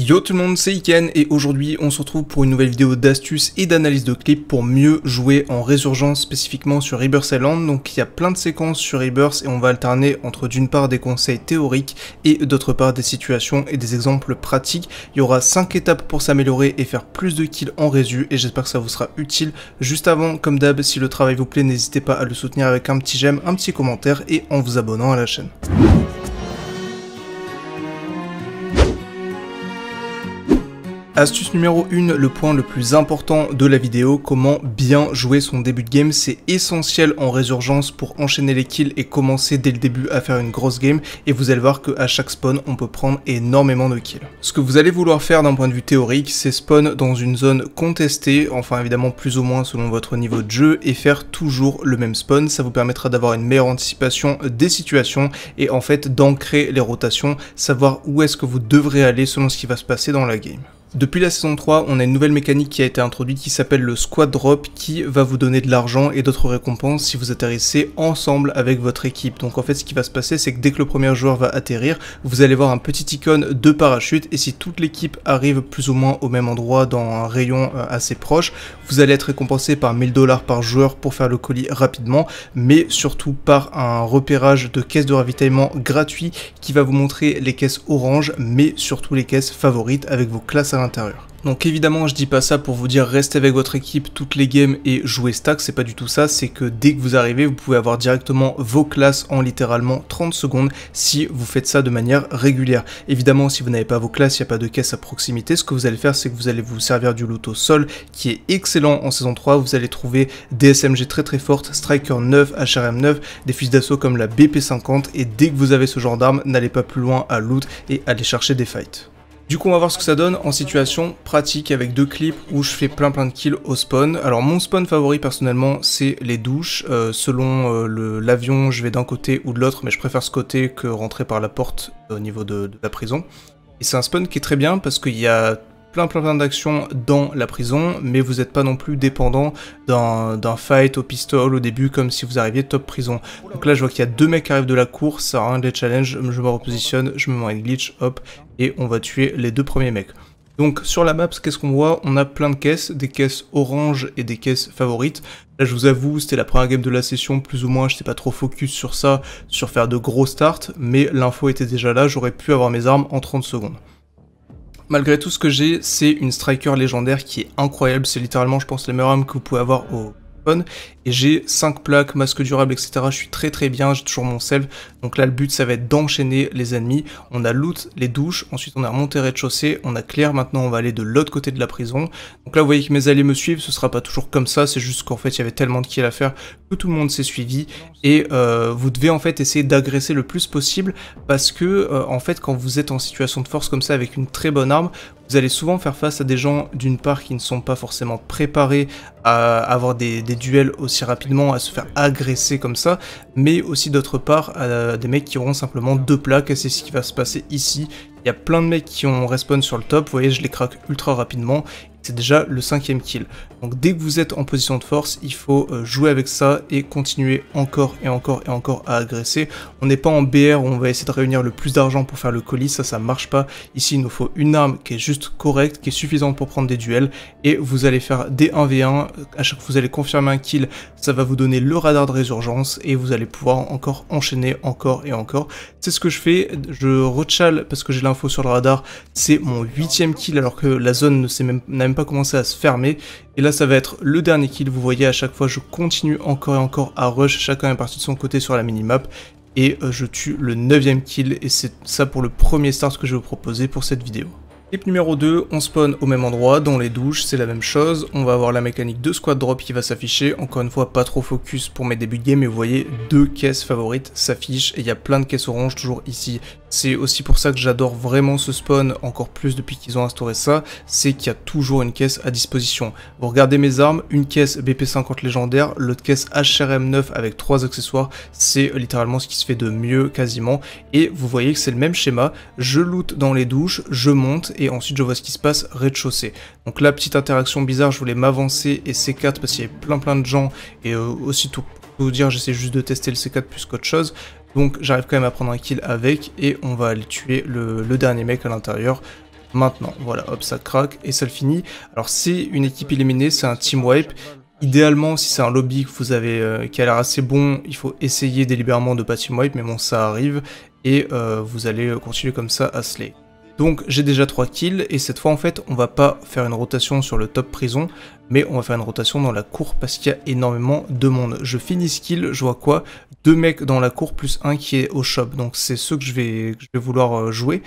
Yo tout le monde, c'est Iken et aujourd'hui on se retrouve pour une nouvelle vidéo d'astuces et d'analyse de clips pour mieux jouer en résurgence spécifiquement sur Rebirth Island. Donc il y a plein de séquences sur Rebirth et on va alterner entre d'une part des conseils théoriques et d'autre part des situations et des exemples pratiques. Il y aura 5 étapes pour s'améliorer et faire plus de kills en résu et j'espère que ça vous sera utile. Juste avant, comme d'hab, si le travail vous plaît, n'hésitez pas à le soutenir avec un petit j'aime, un petit commentaire et en vous abonnant à la chaîne. Astuce numéro 1, le point le plus important de la vidéo, comment bien jouer son début de game, c'est essentiel en résurgence pour enchaîner les kills et commencer dès le début à faire une grosse game et vous allez voir qu'à chaque spawn on peut prendre énormément de kills. Ce que vous allez vouloir faire d'un point de vue théorique, c'est spawn dans une zone contestée, enfin évidemment plus ou moins selon votre niveau de jeu et faire toujours le même spawn, ça vous permettra d'avoir une meilleure anticipation des situations et en fait d'ancrer les rotations, savoir où est-ce que vous devrez aller selon ce qui va se passer dans la game. Depuis la saison 3, on a une nouvelle mécanique qui a été introduite qui s'appelle le squad drop qui va vous donner de l'argent et d'autres récompenses si vous atterrissez ensemble avec votre équipe. Donc en fait ce qui va se passer c'est que dès que le premier joueur va atterrir, vous allez voir un petit icône de parachute et si toute l'équipe arrive plus ou moins au même endroit dans un rayon euh, assez proche, vous allez être récompensé par 1000 dollars par joueur pour faire le colis rapidement, mais surtout par un repérage de caisses de ravitaillement gratuit qui va vous montrer les caisses orange, mais surtout les caisses favorites avec vos classes à Donc évidemment je dis pas ça pour vous dire restez avec votre équipe toutes les games et jouer stack, c'est pas du tout ça, c'est que dès que vous arrivez vous pouvez avoir directement vos classes en littéralement 30 secondes si vous faites ça de manière régulière. Évidemment si vous n'avez pas vos classes, il n'y a pas de caisse à proximité, ce que vous allez faire c'est que vous allez vous servir du loto sol qui est excellent en saison 3, vous allez trouver des SMG très très fortes, Striker 9, HRM 9, des fusils d'assaut comme la BP50 et dès que vous avez ce genre d'armes, n'allez pas plus loin à loot et allez chercher des fights. Du coup, on va voir ce que ça donne en situation pratique avec deux clips où je fais plein plein de kills au spawn. Alors mon spawn favori personnellement, c'est les douches. Euh, selon euh, l'avion, je vais d'un côté ou de l'autre, mais je préfère ce côté que rentrer par la porte euh, au niveau de, de la prison. Et c'est un spawn qui est très bien parce qu'il y a plein plein plein d'actions dans la prison, mais vous n'êtes pas non plus dépendant d'un fight au pistol au début comme si vous arriviez top prison. Donc là je vois qu'il y a deux mecs qui arrivent de la course, ça a rien de challenge, je me repositionne, je me mets un glitch, hop, et on va tuer les deux premiers mecs. Donc sur la map, qu'est-ce qu'on voit? On a plein de caisses, des caisses orange et des caisses favorites. Là je vous avoue, c'était la première game de la session, plus ou moins, j'étais pas trop focus sur ça, sur faire de gros starts, mais l'info était déjà là, j'aurais pu avoir mes armes en 30 secondes. Malgré tout ce que j'ai, c'est une striker légendaire qui est incroyable, c'est littéralement je pense les meilleures armes que vous pouvez avoir au et j'ai 5 plaques, masque durable, etc. Je suis très très bien, j'ai toujours mon self. Donc là, le but, ça va être d'enchaîner les ennemis. On a loot les douches, ensuite on a remonté rez-de-chaussée, on a clair, maintenant on va aller de l'autre côté de la prison. Donc là, vous voyez que mes alliés me suivent, ce sera pas toujours comme ça, c'est juste qu'en fait, il y avait tellement de kills à faire que tout le monde s'est suivi. Et euh, vous devez en fait essayer d'agresser le plus possible parce que, euh, en fait, quand vous êtes en situation de force comme ça avec une très bonne arme, vous allez souvent faire face à des gens d'une part qui ne sont pas forcément préparés à avoir des, duels aussi rapidement, à se faire agresser comme ça, mais aussi d'autre part à des mecs qui auront simplement deux plaques et c'est ce qui va se passer ici. Il y a plein de mecs qui ont respawn sur le top, vous voyez je les craque ultra rapidement c'est déjà le cinquième kill. Donc dès que vous êtes en position de force, il faut euh, jouer avec ça et continuer encore et encore et encore à agresser. On n'est pas en BR où on va essayer de réunir le plus d'argent pour faire le colis, ça ça marche pas. Ici il nous faut une arme qui est juste correcte, qui est suffisante pour prendre des duels et vous allez faire des 1v1. À chaque fois que vous allez confirmer un kill, ça va vous donner le radar de résurgence et vous allez pouvoir encore enchaîner encore et encore. C'est ce que je fais, je rechal parce que j'ai l'info sur le radar, c'est mon huitième kill alors que la zone ne même, n'a même pas commencé à se fermer. Et là, ça va être le dernier kill. Vous voyez, à chaque fois, je continue encore et encore à rush. Chacun est parti de son côté sur la minimap. Et euh, je tue le neuvième kill. Et c'est ça pour le premier start que je vais vous proposer pour cette vidéo. Clip numéro 2, on spawn au même endroit, dans les douches, c'est la même chose. On va avoir la mécanique de squad drop qui va s'afficher. Encore une fois, pas trop focus pour mes débuts de game, mais vous voyez, deux caisses favorites s'affichent. Et il y a plein de caisses oranges toujours ici. C'est aussi pour ça que j'adore vraiment ce spawn, encore plus depuis qu'ils ont instauré ça, c'est qu'il y a toujours une caisse à disposition. Vous regardez mes armes, une caisse BP50 légendaire, l'autre caisse HRM9 avec trois accessoires, c'est littéralement ce qui se fait de mieux quasiment. Et vous voyez que c'est le même schéma, je loot dans les douches, je monte, et ensuite je vois ce qui se passe rez-de-chaussée. Donc la petite interaction bizarre, je voulais m'avancer et C4 parce qu'il y avait plein plein de gens et euh, aussitôt vous dire j'essaie juste de tester le C4 plus qu'autre chose. Donc j'arrive quand même à prendre un kill avec et on va aller tuer le, dernier mec à l'intérieur. maintenant. Voilà, hop, ça craque et ça le finit. Alors c'est une équipe éliminée, c'est un team wipe. Idéalement, si c'est un lobby que vous avez euh, qui a l'air assez bon, il faut essayer délibérément de pas team wipe, mais bon, ça arrive, et euh, vous allez continuer comme ça à slay. Donc j'ai déjà 3 kills, et cette fois en fait, on va pas faire une rotation sur le top prison, mais on va faire une rotation dans la cour parce qu'il y a énormément de monde. Je finis ce kill, je vois quoi? Deux mecs dans la cour plus un qui est au shop, donc c'est ceux que je vais, je vouloir euh, jouer.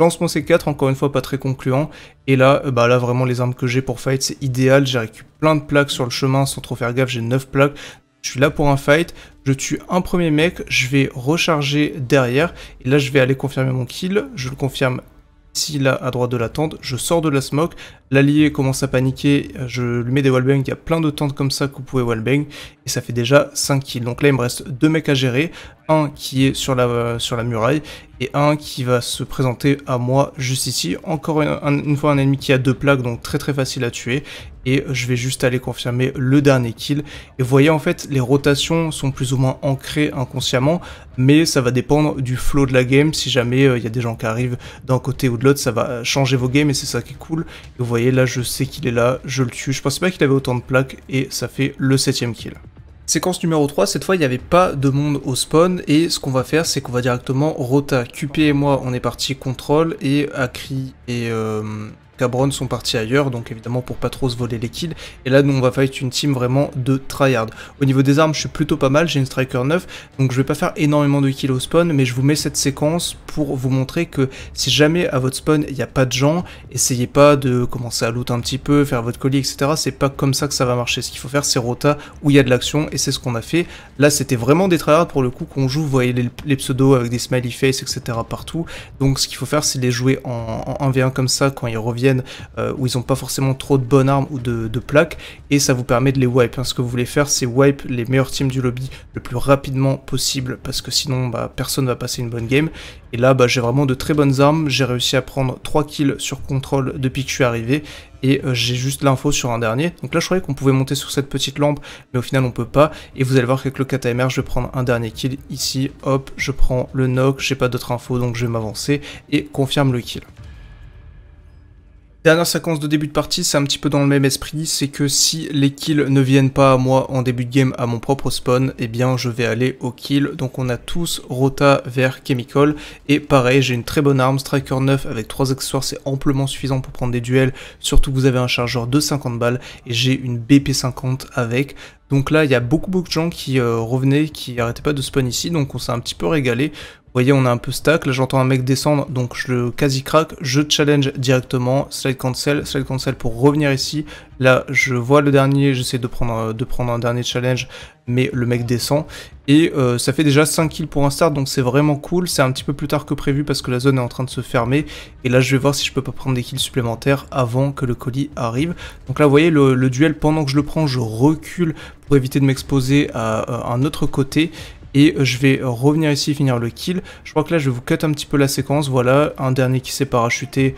Lance mon C4, encore une fois pas très concluant, et là, euh, bah là vraiment les armes que j'ai pour fight c'est idéal, j'ai récupéré plein de plaques sur le chemin sans trop faire gaffe, j'ai 9 plaques, je suis là pour un fight, je tue un premier mec, je vais recharger derrière, et là je vais aller confirmer mon kill, je le confirme ici là à droite de la tente, je sors de la smoke, l'allié commence à paniquer, je lui mets des wallbangs, il y a plein de tentes comme ça que vous pouvez wallbang, et ça fait déjà 5 kills. Donc là il me reste deux mecs à gérer, un qui est sur la, sur la muraille, et un qui va se présenter à moi juste ici. Encore une, fois un ennemi qui a deux plaques, donc très très facile à tuer. Et je vais juste aller confirmer le dernier kill. Et vous voyez en fait, les rotations sont plus ou moins ancrées inconsciemment, mais ça va dépendre du flow de la game. Si jamais euh, il y a des gens qui arrivent d'un côté ou de l'autre, ça va changer vos games et c'est ça qui est cool. Voyez là, je sais qu'il est là, je le tue. Je pensais pas qu'il avait autant de plaques et ça fait le septième kill. Séquence numéro 3, cette fois il n'y avait pas de monde au spawn et ce qu'on va faire c'est qu'on va directement rota. QP et moi on est parti contrôle et Akri et euh, Cabron sont partis ailleurs, donc évidemment pour pas trop se voler les kills. Et là, nous, on va fight une team vraiment de tryhard. Au niveau des armes, je suis plutôt pas mal, j'ai une Striker 9, donc je vais pas faire énormément de kills au spawn, mais je vous mets cette séquence pour vous montrer que si jamais à votre spawn, il n'y a pas de gens, essayez pas de commencer à loot un petit peu, faire votre colis, etc. C'est pas comme ça que ça va marcher. Ce qu'il faut faire, c'est rota où il y a de l'action, et c'est ce qu'on a fait. Là, c'était vraiment des tryhards pour le coup qu'on joue, vous voyez les, pseudos avec des smiley face, etc. partout. Donc ce qu'il faut faire, c'est les jouer en, en 1v1 comme ça quand ils reviennent euh, où ils n'ont pas forcément trop de bonnes armes ou de, plaques, et ça vous permet de les wipe. Hein. Ce que vous voulez faire, c'est wipe les meilleurs teams du lobby le plus rapidement possible, parce que sinon bah, personne va passer une bonne game. Et là, bah, j'ai vraiment de très bonnes armes, j'ai réussi à prendre 3 kills sur contrôle depuis que je suis arrivé, et euh, j'ai juste l'info sur un dernier. Donc là je croyais qu'on pouvait monter sur cette petite lampe, mais au final on peut pas. Et vous allez voir qu'avec le KTMR, je vais prendre un dernier kill ici, hop, je prends le knock, j'ai pas d'autres infos donc je vais m'avancer et confirme le kill. Dernière séquence de début de partie, c'est un petit peu dans le même esprit, c'est que si les kills ne viennent pas à moi en début de game à mon propre spawn, eh bien je vais aller au kill. Donc on a tous rota vers Chemical, et pareil, j'ai une très bonne arme, Striker 9 avec 3 accessoires, c'est amplement suffisant pour prendre des duels, surtout que vous avez un chargeur de 50 balles, et j'ai une BP50 avec. Donc là, il y a beaucoup beaucoup de gens qui euh, revenaient, qui arrêtaient pas de spawn ici, donc on s'est un petit peu régalé voyez, on a un peu stack. Là, j'entends un mec descendre, donc je le quasi crack. Je challenge directement. Slide cancel, slide cancel pour revenir ici. Là, je vois le dernier, j'essaie de prendre, de prendre un dernier challenge, mais le mec descend. Et euh, ça fait déjà 5 kills pour un start, donc c'est vraiment cool. C'est un petit peu plus tard que prévu parce que la zone est en train de se fermer. Et là, je vais voir si je peux pas prendre des kills supplémentaires avant que le colis arrive. Donc là, vous voyez, le, duel, pendant que je le prends, je recule pour éviter de m'exposer à un autre côté et euh, je vais revenir ici finir le kill. Je crois que là je vais vous cut un petit peu la séquence, voilà, un dernier qui s'est parachuté,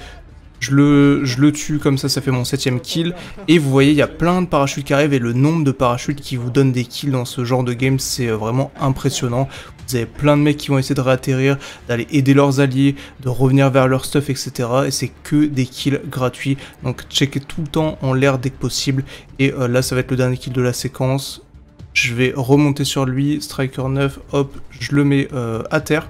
je le, tue comme ça, ça fait mon septième kill. Et vous voyez, il y a plein de parachutes qui arrivent et le nombre de parachutes qui vous donnent des kills dans ce genre de game, c'est euh, vraiment impressionnant. Vous avez plein de mecs qui vont essayer de réatterrir, d'aller aider leurs alliés, de revenir vers leur stuff, etc. Et c'est que des kills gratuits. Donc checkez tout le temps en l'air dès que possible. Et euh, là, ça va être le dernier kill de la séquence. Je vais remonter sur lui, striker 9, hop, je le mets euh, à terre.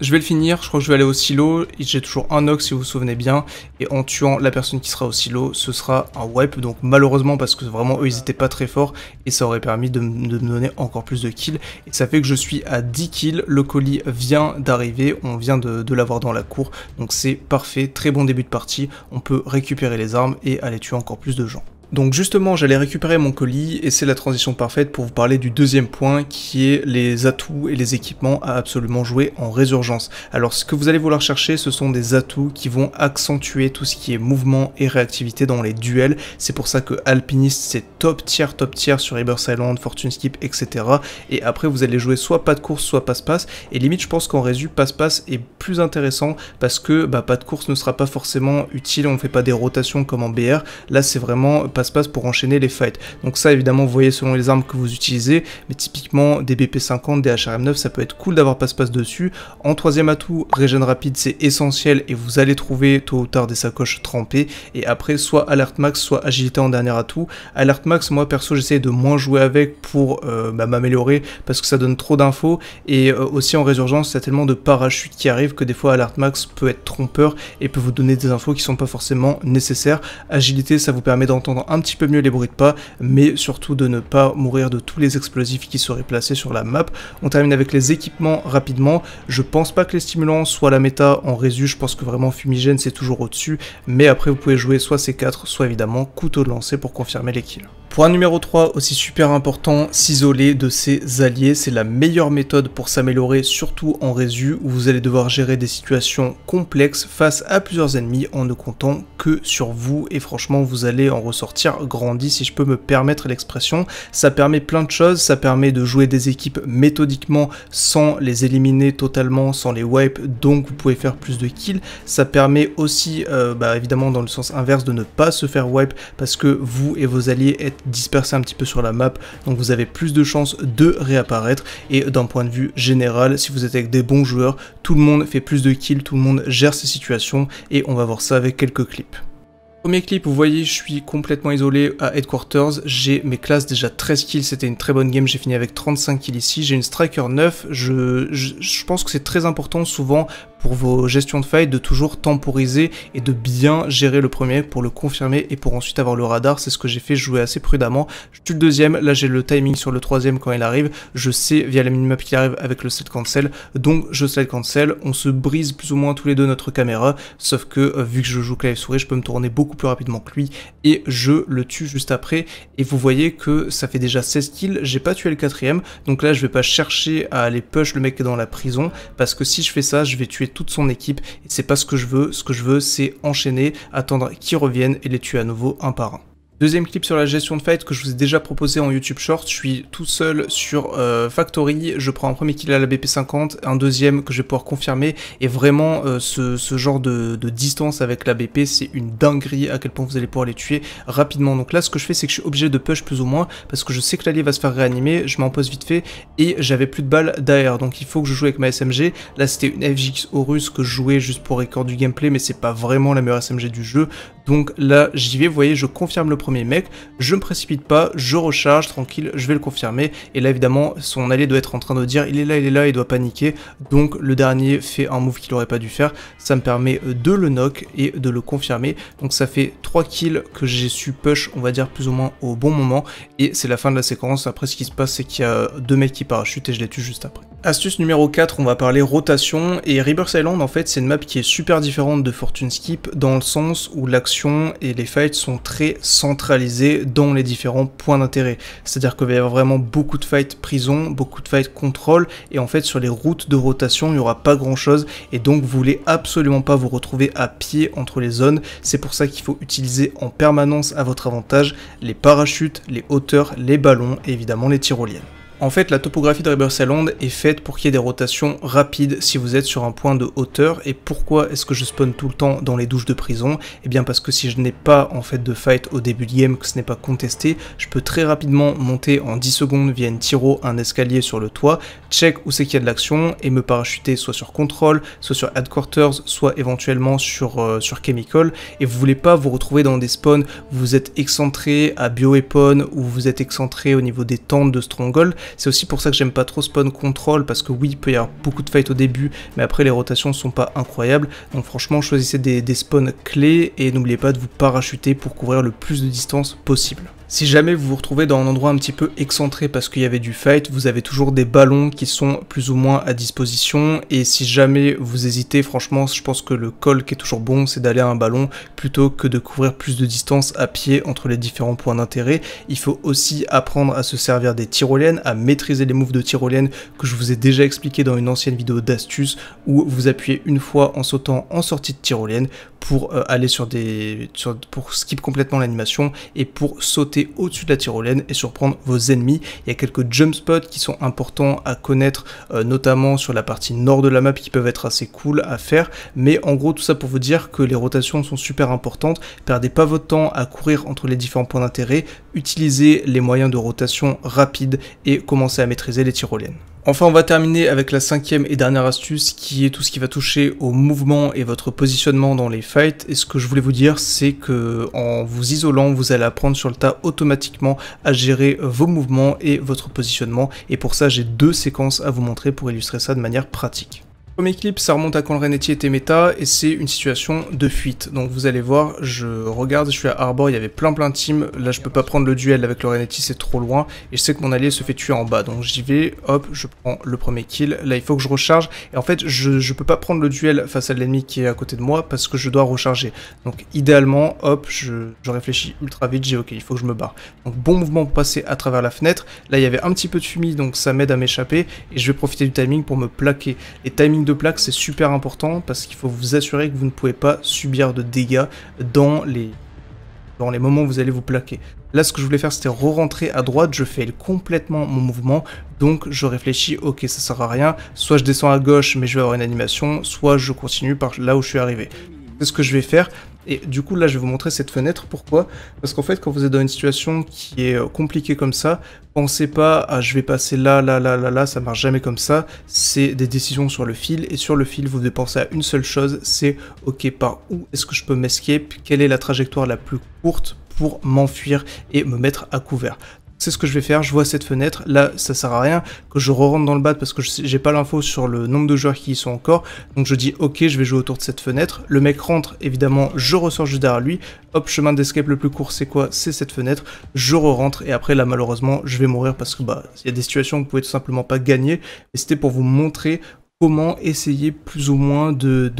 Je vais le finir, je crois que je vais aller au silo, j'ai toujours un knock si vous vous souvenez bien, et en tuant la personne qui sera au silo, ce sera un wipe, donc malheureusement parce que vraiment eux ils étaient pas très forts, et ça aurait permis de, me donner encore plus de kills, et ça fait que je suis à 10 kills, le colis vient d'arriver, on vient de, de l'avoir dans la cour, donc c'est parfait, très bon début de partie, on peut récupérer les armes et aller tuer encore plus de gens. Donc justement, j'allais récupérer mon colis et c'est la transition parfaite pour vous parler du deuxième point qui est les atouts et les équipements à absolument jouer en résurgence. Alors ce que vous allez vouloir chercher, ce sont des atouts qui vont accentuer tout ce qui est mouvement et réactivité dans les duels. C'est pour ça que Alpiniste c'est top tier, top tier sur Rebirth Island, Fortune Skip, etc. Et après vous allez jouer soit pas de course, soit passe-passe. Et limite je pense qu'en résu, passe-passe est plus intéressant parce que bah, pas de course ne sera pas forcément utile, on ne fait pas des rotations comme en BR. Là c'est vraiment passe-passe pour enchaîner les fights. Donc ça évidemment vous voyez selon les armes que vous utilisez, mais typiquement des BP50, des HRM9 ça peut être cool d'avoir passe-passe dessus. En troisième atout, régène rapide c'est essentiel et vous allez trouver tôt ou tard des sacoches trempées. Et après soit alerte max, soit agilité en dernier atout. Alerte max moi perso j'essaie de moins jouer avec pour euh, bah, m'améliorer parce que ça donne trop d'infos et euh, aussi en résurgence il y a tellement de parachutes qui arrivent que des fois alerte max peut être trompeur et peut vous donner des infos qui sont pas forcément nécessaires. Agilité ça vous permet d'entendre un petit peu mieux les bruits de pas mais surtout de ne pas mourir de tous les explosifs qui seraient placés sur la map. On termine avec les équipements rapidement. Je pense pas que les stimulants soient la méta en résu, je pense que vraiment fumigène c'est toujours au-dessus mais après vous pouvez jouer soit C4 soit évidemment couteau de lancer pour confirmer les kills. Point numéro 3, aussi super important, s'isoler de ses alliés. C'est la meilleure méthode pour s'améliorer, surtout en résu, où vous allez devoir gérer des situations complexes face à plusieurs ennemis en ne comptant que sur vous. Et franchement, vous allez en ressortir grandi, si je peux me permettre l'expression. Ça permet plein de choses, ça permet de jouer des équipes méthodiquement sans les éliminer totalement, sans les wipe, donc vous pouvez faire plus de kills. Ça permet aussi, euh, bah, évidemment dans le sens inverse, de ne pas se faire wipe parce que vous et vos alliés êtes disperser un petit peu sur la map, donc vous avez plus de chances de réapparaître. Et d'un point de vue général, si vous êtes avec des bons joueurs, tout le monde fait plus de kills, tout le monde gère ses situations, et on va voir ça avec quelques clips. Premier clip, vous voyez, je suis complètement isolé à Headquarters, j'ai mes classes déjà 13 kills, c'était une très bonne game, j'ai fini avec 35 kills ici, j'ai une Striker 9, je, je pense que c'est très important souvent pour vos gestions de fight de toujours temporiser et de bien gérer le premier pour le confirmer et pour ensuite avoir le radar. C'est ce que j'ai fait, jouer assez prudemment. Je tue le deuxième, là j'ai le timing sur le troisième quand il arrive. Je sais via la minimap qu'il arrive avec le set cancel, donc je slide cancel. On se brise plus ou moins tous les deux notre caméra, sauf que euh, vu que je joue clavier souris, je peux me tourner beaucoup plus rapidement que lui et je le tue juste après. Et vous voyez que ça fait déjà 16 kills, j'ai pas tué le quatrième, donc là je vais pas chercher à aller push le mec dans la prison, parce que si je fais ça, je vais tuer toute son équipe et c'est pas ce que je veux. Ce que je veux, c'est enchaîner, attendre qu'ils reviennent et les tuer à nouveau un par un. Deuxième clip sur la gestion de fight que je vous ai déjà proposé en YouTube Short, je suis tout seul sur euh, Factory, je prends un premier kill à la BP50, un deuxième que je vais pouvoir confirmer, et vraiment euh, ce, genre de, distance avec la BP, c'est une dinguerie à quel point vous allez pouvoir les tuer rapidement. Donc là ce que je fais c'est que je suis obligé de push plus ou moins, parce que je sais que l'allié va se faire réanimer, je m'en pose vite fait, et j'avais plus de balles derrière, donc il faut que je joue avec ma SMG. Là c'était une FGX Horus que je jouais juste pour record du gameplay, mais c'est pas vraiment la meilleure SMG du jeu, donc là j'y vais, vous voyez je confirme le premier premier mec, je me précipite pas, je recharge, tranquille, je vais le confirmer, et là évidemment son allié doit être en train de dire il est là, il est là, il doit paniquer, donc le dernier fait un move qu'il aurait pas dû faire, ça me permet de le knock et de le confirmer, donc ça fait 3 kills que j'ai su push, on va dire plus ou moins au bon moment, et c'est la fin de la séquence, après ce qui se passe c'est qu'il y a deux mecs qui parachutent et je les tue juste après. Astuce numéro 4, on va parler rotation, et Rebirth Island en fait c'est une map qui est super différente de Fortune Skip, dans le sens où l'action et les fights sont très centrés dans les différents points d'intérêt. C'est-à-dire qu'il va y avoir vraiment beaucoup de fights prison, beaucoup de fights contrôle, et en fait sur les routes de rotation, il n'y aura pas grand-chose, et donc vous voulez absolument pas vous retrouver à pied entre les zones. C'est pour ça qu'il faut utiliser en permanence à votre avantage les parachutes, les hauteurs, les ballons et évidemment les tyroliennes. En fait, la topographie de Rebirth Island est faite pour qu'il y ait des rotations rapides si vous êtes sur un point de hauteur. Et pourquoi est-ce que je spawn tout le temps dans les douches de prison? Eh bien parce que si je n'ai pas en fait de fight au début de game, que ce n'est pas contesté, je peux très rapidement monter en 10 secondes via une tiro, un escalier sur le toit, check où c'est qu'il y a de l'action et me parachuter soit sur Control, soit sur Headquarters, soit éventuellement sur, euh, sur Chemical. Et vous voulez pas vous retrouver dans des spawns où vous êtes excentré à Bioweapon ou vous êtes excentré au niveau des tentes de Stronghold c'est aussi pour ça que j'aime pas trop Spawn Control, parce que oui, il peut y avoir beaucoup de fights au début, mais après les rotations sont pas incroyables. Donc franchement, choisissez des, des spawns clés et n'oubliez pas de vous parachuter pour couvrir le plus de distance possible. Si jamais vous vous retrouvez dans un endroit un petit peu excentré parce qu'il y avait du fight, vous avez toujours des ballons qui sont plus ou moins à disposition et si jamais vous hésitez, franchement, je pense que le call qui est toujours bon, c'est d'aller à un ballon plutôt que de couvrir plus de distance à pied entre les différents points d'intérêt. Il faut aussi apprendre à se servir des tyroliennes, à maîtriser les moves de tyroliennes que je vous ai déjà expliqué dans une ancienne vidéo d'astuce où vous appuyez une fois en sautant en sortie de tyrolienne pour euh, aller sur des... pour skip complètement l'animation et pour sauter au-dessus de la tyrolienne et surprendre vos ennemis. Il y a quelques jump spots qui sont importants à connaître, euh, notamment sur la partie nord de la map qui peuvent être assez cool à faire. Mais en gros, tout ça pour vous dire que les rotations sont super importantes. Perdez pas votre temps à courir entre les différents points d'intérêt. Utilisez les moyens de rotation rapides et commencez à maîtriser les tyroliennes. Enfin, on va terminer avec la cinquième et dernière astuce qui est tout ce qui va toucher au mouvement et votre positionnement dans les fights. Et ce que je voulais vous dire, c'est que en vous isolant, vous allez apprendre sur le tas automatiquement à gérer vos mouvements et votre positionnement. Et pour ça, j'ai deux séquences à vous montrer pour illustrer ça de manière pratique. Premier clip, ça remonte à quand le Renetti était méta et c'est une situation de fuite. Donc vous allez voir, je regarde, je suis à Arbor, il y avait plein plein de teams. Là, je peux pas prendre le duel avec le Renetti, c'est trop loin. Et je sais que mon allié se fait tuer en bas. Donc j'y vais, hop, je prends le premier kill. Là, il faut que je recharge. Et en fait, je, peux pas prendre le duel face à l'ennemi qui est à côté de moi parce que je dois recharger. Donc idéalement, hop, je, je réfléchis ultra vite, j'ai ok, il faut que je me barre. Donc bon mouvement pour passer à travers la fenêtre. Là, il y avait un petit peu de fumée, donc ça m'aide à m'échapper. Et je vais profiter du timing pour me plaquer. Les timings de c'est super important parce qu'il faut vous assurer que vous ne pouvez pas subir de dégâts dans les, dans les moments où vous allez vous plaquer. Là, ce que je voulais faire, c'était re-rentrer à droite, je fais complètement mon mouvement, donc je réfléchis, ok, ça sert à rien, soit je descends à gauche, mais je vais avoir une animation, soit je continue par là où je suis arrivé. C'est ce que je vais faire, et du coup, là, je vais vous montrer cette fenêtre. Pourquoi? Parce qu'en fait, quand vous êtes dans une situation qui est euh, compliquée comme ça, pensez pas à je vais passer là, là, là, là, là, ça marche jamais comme ça. C'est des décisions sur le fil. Et sur le fil, vous devez penser à une seule chose, c'est ok, par où est-ce que je peux m'escape? Quelle est la trajectoire la plus courte pour m'enfuir et me mettre à couvert? C'est ce que je vais faire, je vois cette fenêtre, là ça sert à rien que je re rentre dans le bas parce que j'ai pas l'info sur le nombre de joueurs qui y sont encore, donc je dis ok je vais jouer autour de cette fenêtre, le mec rentre évidemment, je ressors juste derrière lui, hop chemin d'escape le plus court c'est quoi? C'est cette fenêtre, je re rentre et après là malheureusement je vais mourir parce que bah il y a des situations où vous pouvez tout simplement pas gagner, et c'était pour vous montrer comment essayer plus ou moins de,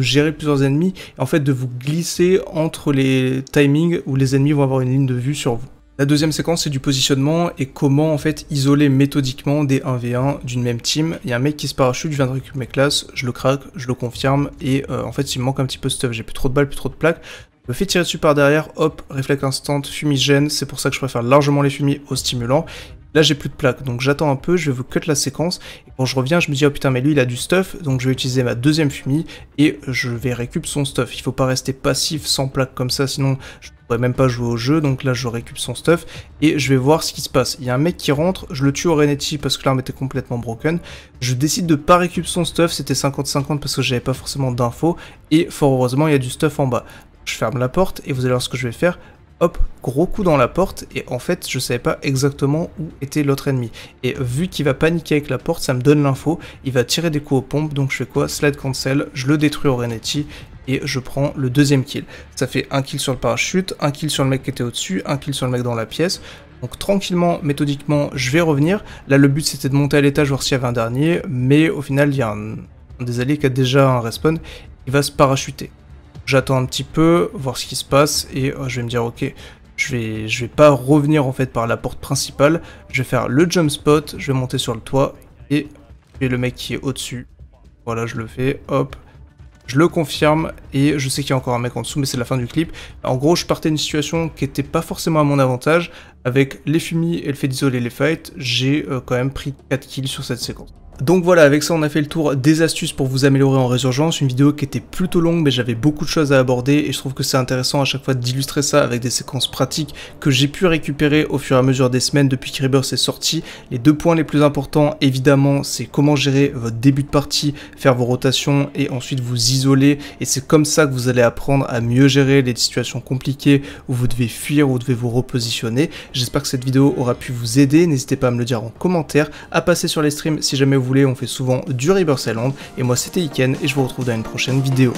gérer plusieurs ennemis, et en fait de vous glisser entre les timings où les ennemis vont avoir une ligne de vue sur vous. La deuxième séquence, c'est du positionnement et comment en fait isoler méthodiquement des 1v1 d'une même team. Il y a un mec qui se parachute, je viens de récupérer mes classes, je le craque, je le confirme, et euh, en fait il me manque un petit peu de stuff, j'ai plus trop de balles, plus trop de plaques. Je me fais tirer dessus par derrière, hop, réflexe instant, fumigène, c'est pour ça que je préfère largement les fumis aux stimulants. Là, j'ai plus de plaques, donc j'attends un peu, je vais vous cut la séquence. Et quand je reviens, je me dis, oh putain, mais lui, il a du stuff, donc je vais utiliser ma deuxième fumée et je vais récup son stuff. Il faut pas rester passif sans plaques comme ça, sinon je pourrais même pas jouer au jeu. Donc là, je récup son stuff et je vais voir ce qui se passe. Il y a un mec qui rentre, je le tue au Renetti parce que l'arme était complètement broken. Je décide de pas récup son stuff, c'était 50-50 parce que j'avais pas forcément d'infos. Et fort heureusement, il y a du stuff en bas. Je ferme la porte et vous allez voir ce que je vais faire hop, gros coup dans la porte, et en fait, je savais pas exactement où était l'autre ennemi. Et vu qu'il va paniquer avec la porte, ça me donne l'info, il va tirer des coups aux pompes, donc je fais quoi? Slide cancel, je le détruis au Renetti, et je prends le deuxième kill. Ça fait un kill sur le parachute, un kill sur le mec qui était au-dessus, un kill sur le mec dans la pièce. Donc tranquillement, méthodiquement, je vais revenir. Là, le but c'était de monter à l'étage, voir s'il y avait un dernier, mais au final, il y a un, un des alliés qui a déjà un respawn, il va se parachuter. J'attends un petit peu, voir ce qui se passe, et euh, je vais me dire, ok, je vais, vais pas revenir en fait par la porte principale, je vais faire le jump spot, je vais monter sur le toit, et je le mec qui est au-dessus. Voilà, je le fais, hop, je le confirme, et je sais qu'il y a encore un mec en dessous, mais c'est la fin du clip. En gros, je partais d'une situation qui était pas forcément à mon avantage, avec les fumis et le fait d'isoler les fights, j'ai euh, quand même pris 4 kills sur cette séquence. Donc voilà, avec ça on a fait le tour des astuces pour vous améliorer en résurgence, une vidéo qui était plutôt longue mais j'avais beaucoup de choses à aborder et je trouve que c'est intéressant à chaque fois d'illustrer ça avec des séquences pratiques que j'ai pu récupérer au fur et à mesure des semaines depuis que Rebirth est sorti. Les deux points les plus importants évidemment c'est comment gérer votre début de partie, faire vos rotations et ensuite vous isoler et c'est comme ça que vous allez apprendre à mieux gérer les situations compliquées où vous devez fuir ou vous devez vous repositionner. J'espère que cette vidéo aura pu vous aider, n'hésitez pas à me le dire en commentaire, à passer sur les streams si jamais vous on fait souvent du Rebirth Island. Et moi c'était Iken et je vous retrouve dans une prochaine vidéo.